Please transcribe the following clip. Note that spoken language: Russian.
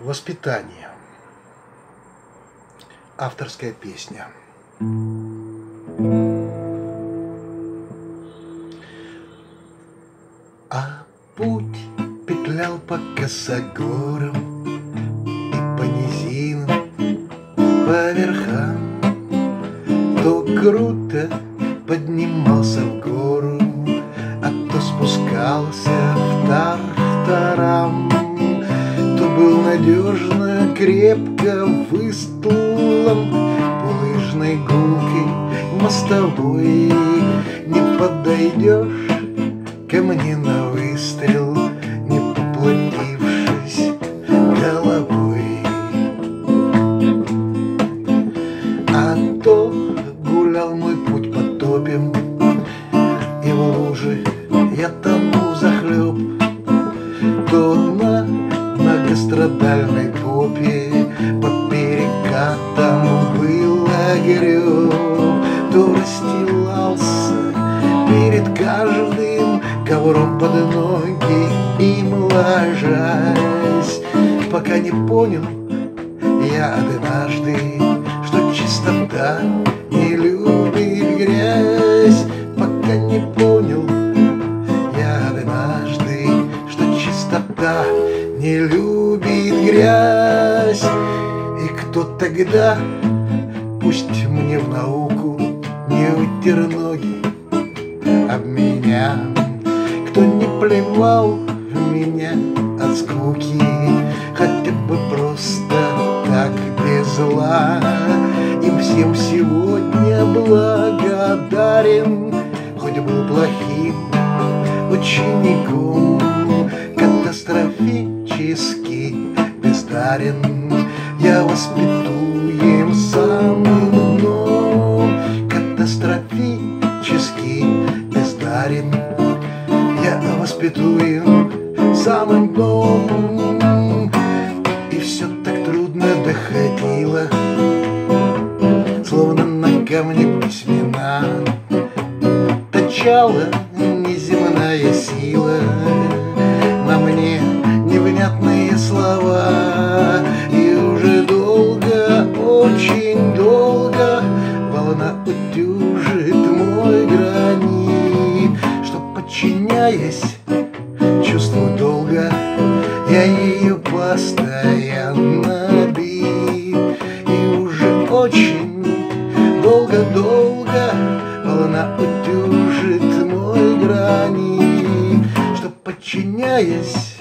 Воспитание. Авторская песня. А путь петлял по косогорам И по низинам, по верхам То круто поднимался в гору А то спускался надежно, крепко выстлан Булыжной гулкой мостовой Не подойдешь ко мне на выстрел, не поплатившись головой. А то гулял мой путь по топям, и в луже я тону многострадальной попе по перекатам было греб, то расстилался перед каждым ковром под ноги им ложась, пока не понял я однажды, что чистота не любит грязь, пока не понял я однажды, что чистота не любит грязь, и кто тогда, пусть мне в науку не утер ноги об меня, кто не плевал меня от скуки, хотя бы просто так без зла. Им всем сегодня благодарен, хоть был плохим учеником, катастрофически бездарен. Я воспитуем самым дном, катастрофически бездарен. Я воспитуем самым дном, и все так трудно доходило, словно на камне письмена. Точала неземная сила мне невнятные слова. И уже долго, очень долго волна утюжит мой гранит. Что подчиняясь чувству долга Я ее постоянно бит. И уже очень долго-долго Волна утюжит мой гранит Что подчиняясь чувству долга